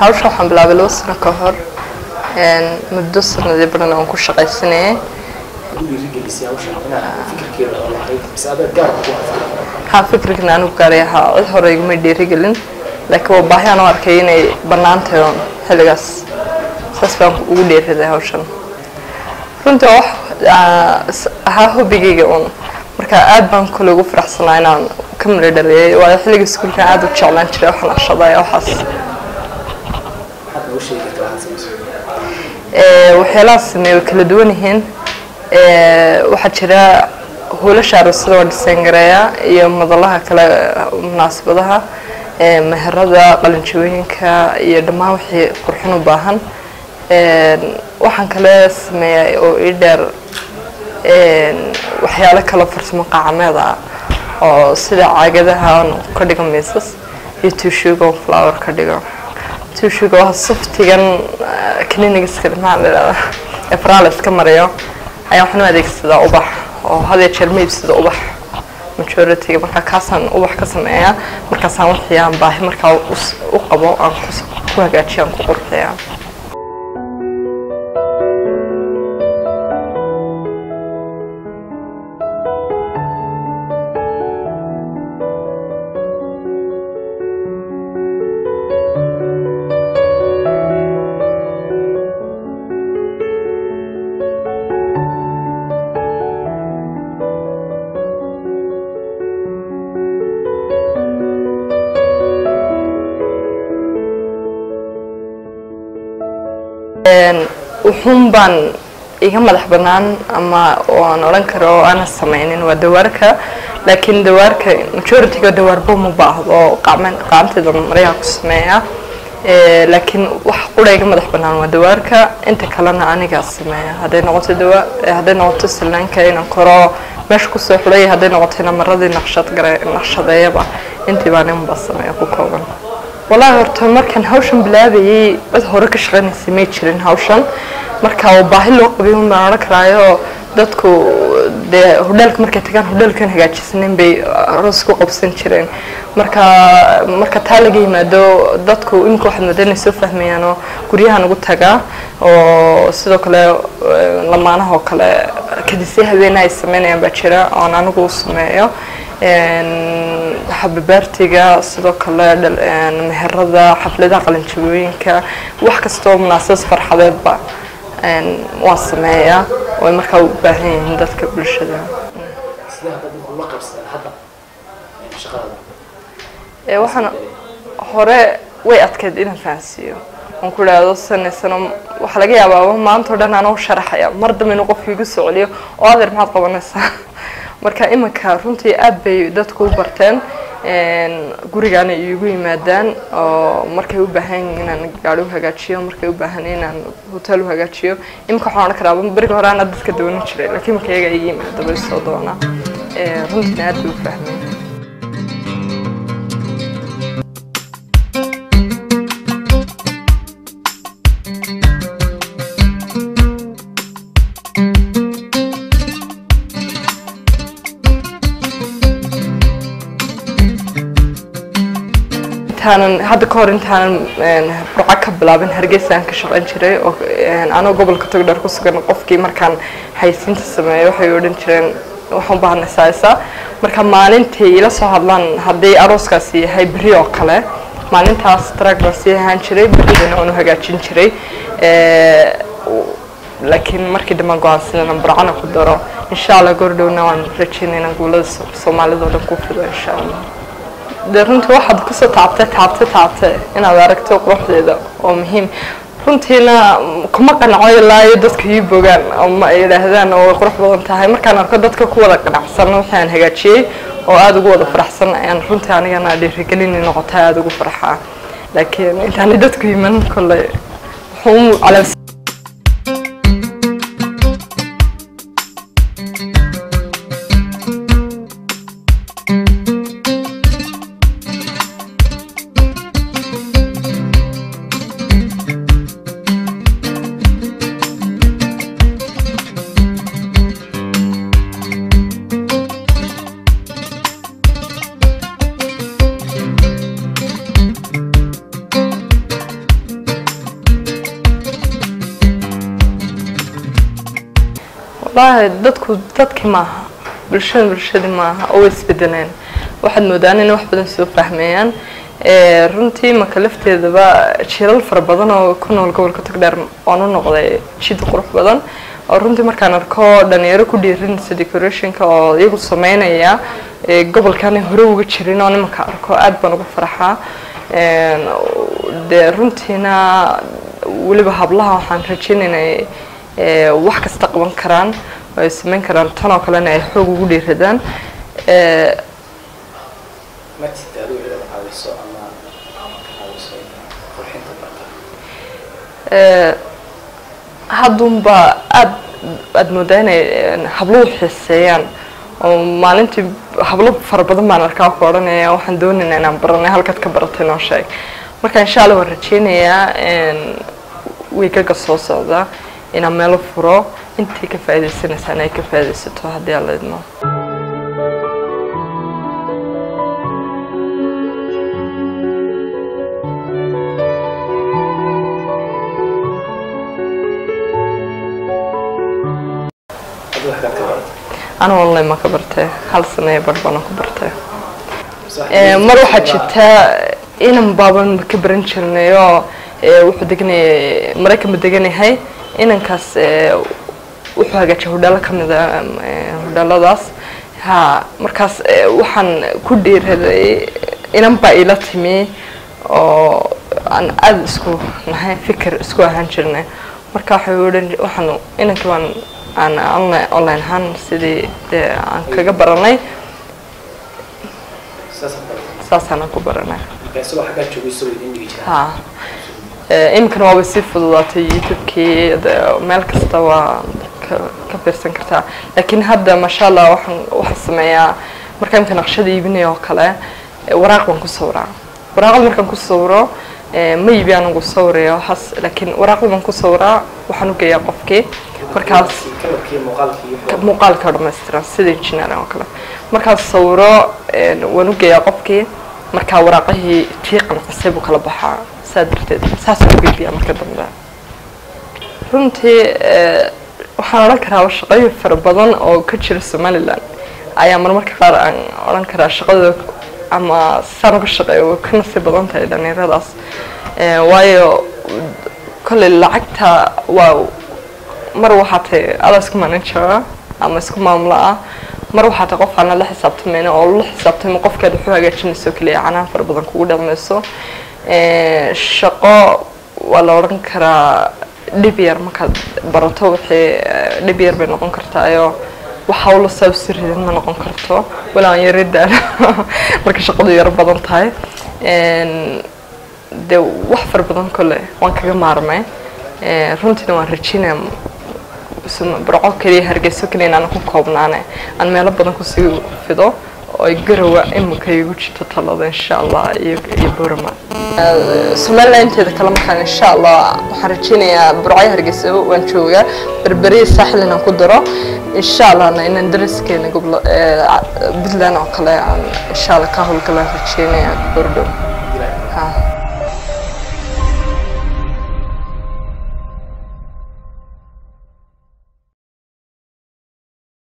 hawsha waxaan bilaabay laba sano ka hor muddo sanadii badan aan ku shaqaysanayay haa fikirkan anigu gaaray ahaa cid hore iguma dhiirigelin laakiin waa baahi aan u arkay inay bannaan tahay oon xilligaas. Saas baan ugu dhiiriday hawshan. Runtii wax ahaa hobigayga uun. Marka aad baan kule ugu faraxsanaa inaan ka mali dhaliyay waayo xilliga iskuulkan aad u jeclaan jiray waxaan ashadaya waxaas waxyaalaha sameeye way kala duwan yihiin. Waxaa jira hoolasha aroosada waa dhiseen gareeya iyo madalaha kale munaasabadaha meherada qalinjabooyinka iyo dhammaan wixii qurxin u baahan. Waxaan kale sameeyay oo ii dheer waxyaalo kale farsamo qaacameed ah oo sida caagadaha ka dhigo miisas iyo tuushuga oo flower ka dhigo tuushuga waa saftigan clinigiska maxaa la yidhahdaa ee faraha la iska mariyo ayaa waxaan u adeegsadaa ubax oo had iyo jeer ma iibsado ubax majority markaa kaasaan ubax ka sameeyaa markaasaan wixii aan baahi markaa u qabo aan ku hagaajiya aan ku qurxiyaa wuxuun baan iga madax banaan ama aan odhan karo oo aanan sameynin waa dawaarka. Laakiin dawaarka majorityga dawaarbo ma baahdo. Oo qaamteeda maryaha ku sameeya. Laakiin wax qura iga madax banaan waa dawaarka. Inta kalena anigaa sameeya. Hadday noqoto dawa hadday noqoto silaanka inaan koro meesha ku soo xulay hadday naqshad gare naqshadeeyaba. Intii baan inba sameeya ku kooban. Wallaahi horta markaan hawshan bilaabayay cid hore ka shaqaynaysay may jirin hawshan marka baahi loo qabay un baan odhan karaayo dadku dee hodheelka markay tagaan hodheelkan hagaajisanin bay aroos ku qabsan jireen. Marka marka taa laga yimaado dadku iminka waxaad moodaa inay soo fahmayaan oo guryahan ugu tagaa oo sidoo kale lamaanaha oo kale kadisya habeena ay sameynayaan baa jira oon anigu u sameeyo. Xababaartiga sidoo kale meherada xafladaha qalinjabooyinka wax kastoo munaasabad farxadeedba waan sameeyaa way markaa u baahan yihiin dadka bulshada waxaan hore way adkeyd inaan fahansiiyo aan ku idhaahdo sanaysano waxaa laga yaabaa maanta o dhan anoo sharaxaya mar dambe inuu qofka igu celiyo oo adeer maxaad qabanaysaa marka iminka runtii aad bay dadku u barteen gurigaana iigu yimaadaan oo markay u baahan yihiin inaan gaari u hagaajiyo markay u baahan inaan hotel u hagaajiyo. Iminka waxaan odhan karaa beriga hore ana dadka doonan jiray laakiin marka iyaga iga yimaado bay soo doonaa runtiina aad bay u fahmeen intaanan hadda ka hor intaanan burco ka bilaabin hargeysa aan ka shaqayn jiray oo anoo gobolka togdheer ku sugan qofkii markaan haysiinta sameeyo waxay odhan jireen waxaan saaysa marka maalintii ila soo hadlaan haddii arooskaasi yahay beri oo kale maalintaas track baan sii ahaan jiray beridana waan u hagaajin jiray laakiin markii dambe go'aansadana burcana ku daro insha allah gordhowna waan rajeynayna gobollada soomaalida oo dhan ku fido insha allah dee runtii waxaad ku soo taabtay taabtay taabtay inaad aragto quruxdeeda oo muhiim. Runtiina kuma qanaco ilaa iyo dadka ii bogaan ama ay yidhaahdaan oo qurux badan tahay. Markaan arko dadka ku wada qanacsan wixii aan hagaajiyey oo aada ugu wada faraxsan ayaan runtii anigana dhiirigelin noqota aada ugu farxaa laakiin intaani dadku yiman kolley wuxuu calaams wallaahi dadku dadki maaha. Bulshada bulshadii maaha. Oo way isbedeleen. Waxaad moodaan inay wax badan soo fahmeeyaan. Ee, runtii maka lafteedaba jiilal fara badan oo ku nool gobolka togdheer waan noqday jid qurux badan. Oo runtii markaan arko dhalinyaro ku dhiirinaysa decorationka oo iyagu sameynaya ee, gobolkan hore uga jirin oo nimanka arko aad baan ugu farxaa Een, dee runtiina weliba hablaha waxaan rajaynaynay ee, wax kasta qaban karaan oo ay sameyn karaan. Tan oo kalena ay xoog ugu dhiiradaan. Haddunba aad aad moodaa inay habluhu xiiseeyaan. Oo maalintii hablo fara badan baan arkaa ku odhanaya waxaan doonaynaa inaan baranay halkaad ka baratay noo sheeg. Marka insha allah waan rajaynayaa een, wiigaga soo socda inaan meelo furo intii ka faa'iidaysanaysaan ay ka faa'iidaysato haddii idmo waxkaad ka barata anu online ma ka bartay hal badh baana ku bartay mar waxaa jirta jirta inan baaban ka baran jirnay oo wuxuu deganayay maraykan buu degan yahay inankaas wuxuu hagaajiya hodhaalo ka mid a ee, hodhaaladaas ha markaas ee, waxaan ku dhiiraday inan baa ila timi oo aan aada isku nahay fikir isku ahaan jirnay. Marka waxay odhan waxaan inankii waan aan online online ahaan sidii dee aan kaga baranay. Saasaan ku baranay. Ha iminkana waaba sii fududaatay youtube-kii de- meel kasta waa ka fiirsan kartaa laakiin hadda maasha allah waxaan waxaan sameeyaa markaa imika naqshada iibinaya oo kale ee, waraaq baan ku sawiraa waraaqda markaan ku sawiro ee, ma iibi anigu sawiraya waxaas laakiin waraaqda baan ku sawiraa waxaan u geeyaa qofkii markaas muuqaalka dhammaystiran sida engineer oo kale markaas sawiro een, waan u geeyaa qofkii markaa waraaqihii tii qancisay buu kala baxaa saa darteed saasaan u geybiyaa marka dambe runtii waxaan odhan karaa shaqooyin fara badan oo ka jira somaliland ayaa marmarka qaar aan odhan karaa shaqada ama saan uga shaqeeyo ka nasiib badan tahay dhalinyaradaas Ee, waayo kolley lacagta waa mar waxaa tahay adaa isku manager ama isku maamula ah mar waxaa tahay qof aan la xisaabtamayna oo la xisaabtamo qofkaad wuxuu hagaajinayso keliya canaan fara badan kugu dhaqmayso Ee, shaqo waa la odhan karaa dhib yar markaad barato wixii dhib yar bay noqon kartaayo wax hawlo saab si ridin ma noqon karto. Walaa aan yaridaan marka shaqadu yar badan tahay dee wax fara badan kole waan kaga maarmay. Runtiina waan rajinaya barco keliya hargeyso keliya inaan ku koobnaane. Aan meelo badan ku sii fido oo ay garowa imika igu jirto talada insha allah iyo somaliland inteeda kale markaan insha allah waxaan rajeynayaa burcyo hargeysa waan joogaa berberiya saaxil inaan ku daro insha allahna inaan dariskeena goblo puntland oo kale aan insha allah ka howlgalaan rajeynaya gordhow